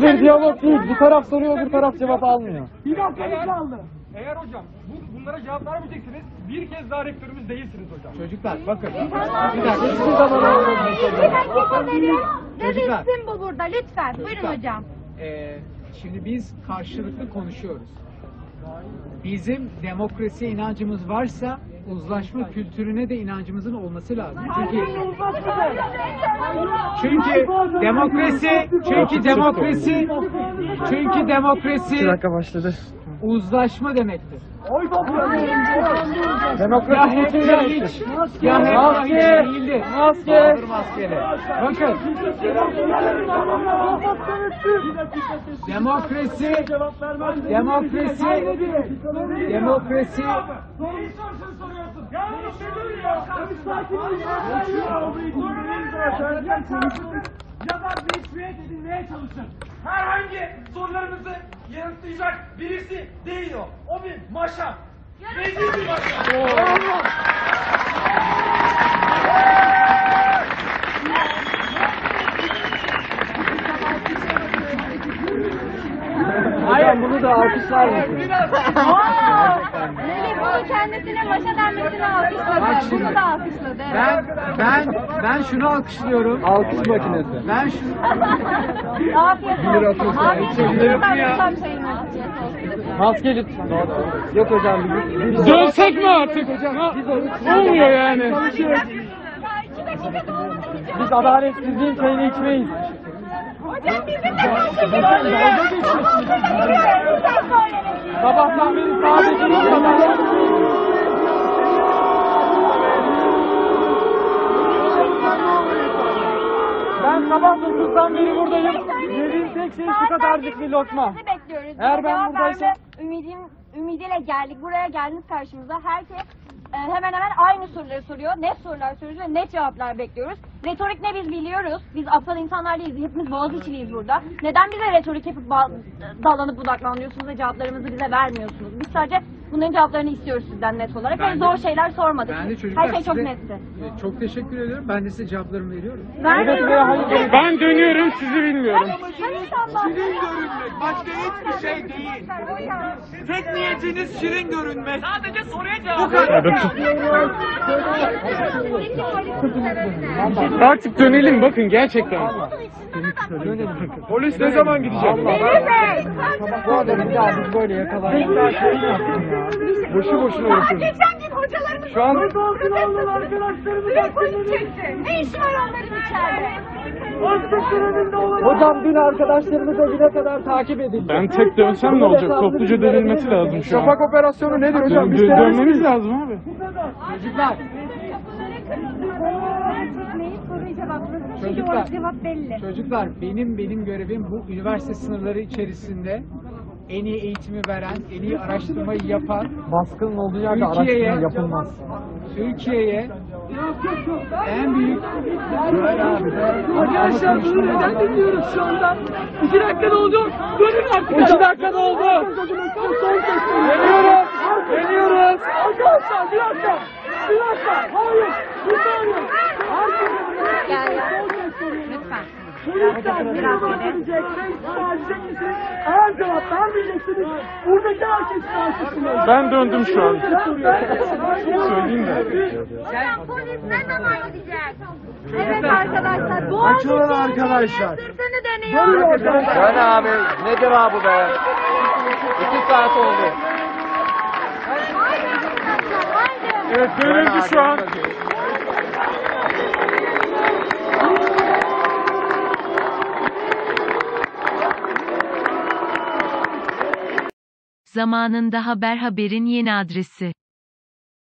Bu bir diyalog değil. Bir taraf soruyor, bir taraf cevap almıyor. Bir dakikanız kaldı. Eğer hocam bu, bunlara cevap vermeyeceksiniz bir kez daha rektörümüz değilsiniz hocam. Çocuklar bakın. Bir dakika, hiçbir zaman olmadı. Bir dakika verin. Çocuklar. Verilsin bu burada lütfen. Buyurun hocam. Ee, şimdi biz karşılıklı konuşuyoruz. Bizim demokrasiye inancımız varsa uzlaşma kültürüne de inancımızın olması lazım. Çünkü çünkü demokrasi çünkü demokrasi çünkü demokrasi Bir dakika başladı. Uzlaşma demektir. Ya Demokrasi hep için ya hiç. Ya hep ya hiç Maske! değildir. Maske! Kaldır maskeni. Bakın. Demokrasi Demokrasi Demokrasi Soruyu Ya da meşruiyet edilmeye çalışın. Herhangi sorularınızı yanıtlayacak birisi değil o. O bir maşa. Rezil bir maşa. Hayır bunu da alkışlar mısın? Melih bunu kendisine maşa denmesine alkışladı. Bunu da alkışladı. evet. ben ben ben şunu alkışlıyorum. Alkış makinesi. Ben şunu Afiyet olsun. Afiyet olsun. ya. tutam şeyini. Afiyet olsun. Maske lütfen. Yok hocam. Dönsek mi artık? Olmuyor yani. Biz adaletsizliğin çayını içmeyiz. Hocam bizim de Lütfen söyleyin. Sabahtan beri sadece sabah 9'dan beri buradayım. Yediğim tek şey şu kadarcık bir lokma. Sizi bekliyoruz. Eğer ben cevap buradaysam- verme ümidim, ümidiyle geldik. Buraya geldiniz karşımıza. Herkes e, hemen hemen aynı soruları soruyor. Net sorular soruyoruz ve net cevaplar bekliyoruz. Retorik ne biz biliyoruz. Biz aptal insanlar değiliz. Hepimiz Boğaziçi'liyiz burada. Neden bize retorik yapıp ba- dallanıp budaklanıyorsunuz ve cevaplarımızı bize vermiyorsunuz? Biz sadece bunların cevaplarını istiyoruz sizden net olarak. Ben ve de- zor şeyler sormadık. ben de çocuklar Her şey çok size- netti. e, çok teşekkür ediyorum. Ben de size cevaplarımı veriyorum. Hayır. Ben dönüyorum sizi bilmiyorum. Başka hiçbir şey değil. Tek niyetiniz şirin görünmek. Sadece soruya cevap verin. Artık dönelim bakın gerçekten. Polis ne zaman gidecek? Bu adamı daha biz böyle yakalayalım. Ya. Boşu boşuna uğraşıyoruz. Geçen gün hocalarımız Şu an- polis çekti. Ne işi var onların içeride? Hocam dün arkadaşlarımız evine kadar takip edildi. Ben tek dönsem ne olacak? Topluca dönülmesi lazım şu an. Şafak operasyonu nedir hocam? Dön- Biz dönmemiz lazım abi. Çocuklar Çocuklar. orada cevap belli. Çocuklar benim benim görevim bu üniversite sınırları içerisinde en iyi eğitimi veren, en iyi araştırmayı yapan Baskının olduğu yerde Türkiye'ye araştırma yapılmaz. Türkiye'ye en büyük Arkadaşlar bunu neden dinliyoruz şu anda? İki dakikada oldu. Dönün artık. İki dakika oldu. Geliyoruz. Geliyoruz. Arkadaşlar bir dakika. Bir dakika. Hayır. Bir saniye. Gel. Lütfen. Biraz biraz geri. edecek. Verecek misiniz? Eğer cevap vermeyeceksiniz. Buradaki herkes karşısında. Ben döndüm şu an. Söyleyeyim de. Hocam polis ne zaman gidecek? Evet arkadaşlar. Bu Açılın arkadaşlar. Sırtını dönüyor. Dön abi. Ne cevabı be? İki saat oldu. Haydi arkadaşlar haydi. Evet dönüldü şu an. Zamanında Haber Haber'in yeni adresi